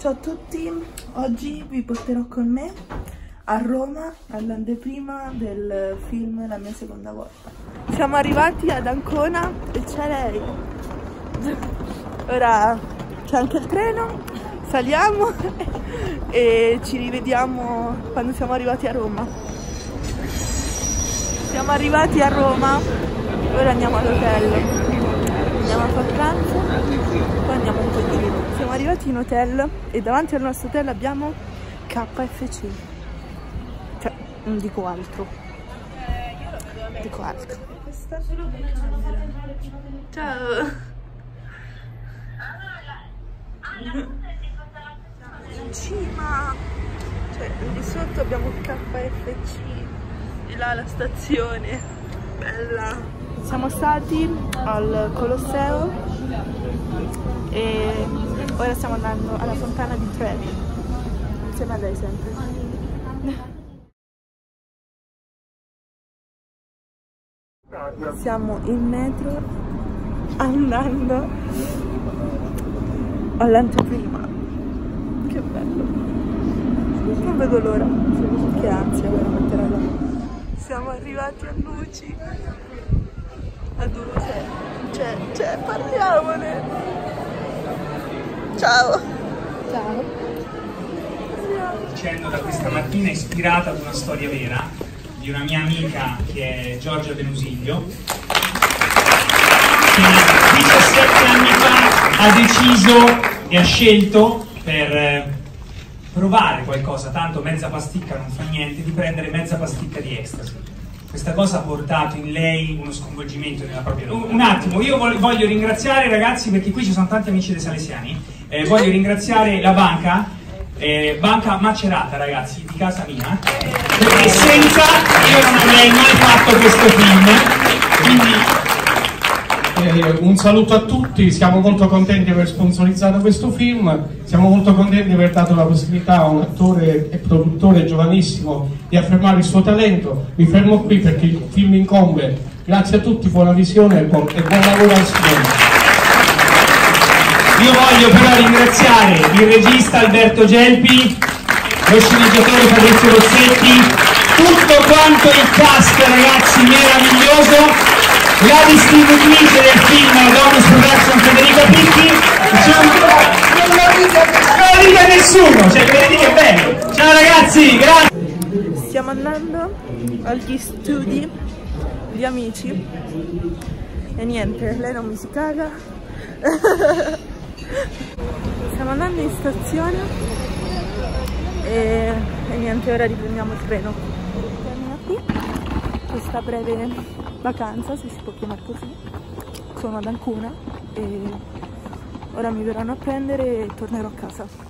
Ciao a tutti, oggi vi porterò con me a Roma all'anteprima del film La mia seconda volta. Siamo arrivati ad Ancona e c'è lei. Ora c'è anche il treno, saliamo e ci rivediamo quando siamo arrivati a Roma. Siamo arrivati a Roma, ora andiamo all'hotel andiamo a fare pranzo, poi andiamo un po' in giro. Siamo arrivati in hotel e davanti al nostro hotel abbiamo KFC. Cioè, non dico altro. Dico altro. Ciao! In cima! Cioè, lì sotto abbiamo KFC e là la stazione. Bella! Siamo stati al Colosseo e ora stiamo andando alla fontana di Trevi insieme a lei sempre. Siamo in metro andando all'anteprima. Che bello. Non vedo l'ora. Che ansia veramente. Siamo arrivati a Luci a dove c'è, c'è, c'è, parliamone. Ciao. Ciao. Dicendo da questa mattina ispirata ad una storia vera di una mia amica che è Giorgia Denusiglio che 17 anni fa ha deciso e ha scelto per eh, provare qualcosa, tanto mezza pasticca non fa niente, di prendere mezza pasticca di ecstasy questa cosa ha portato in lei uno sconvolgimento nella propria vita. Un, attimo, io voglio ringraziare ragazzi, perché qui ci sono tanti amici dei Salesiani, eh, voglio ringraziare la banca, eh, banca Macerata ragazzi, di casa mia, perché senza io non avrei mai fatto questo film, quindi eh, un saluto a tutti, siamo molto contenti di aver sponsorizzato questo film, siamo molto contenti di aver dato la possibilità a un attore e produttore giovanissimo di affermare il suo talento. Mi fermo qui perché il film incombe. Grazie a tutti, buona visione e buon, e buon lavoro al cinema. Io voglio però ringraziare il regista Alberto Gelpi, lo sceneggiatore Fabrizio Rossetti, tutto quanto il cast ragazzi meraviglioso la distributrice del film Domus Production Federica Picchi non la dica nessuno cioè per dire bene ciao ragazzi grazie stiamo andando agli studi di amici. E niente lei non mi si caga stiamo andando in stazione e, e niente ora riprendiamo il treno questa breve vacanza, se si può chiamare così. Sono ad Ancona e ora mi verranno a prendere e tornerò a casa.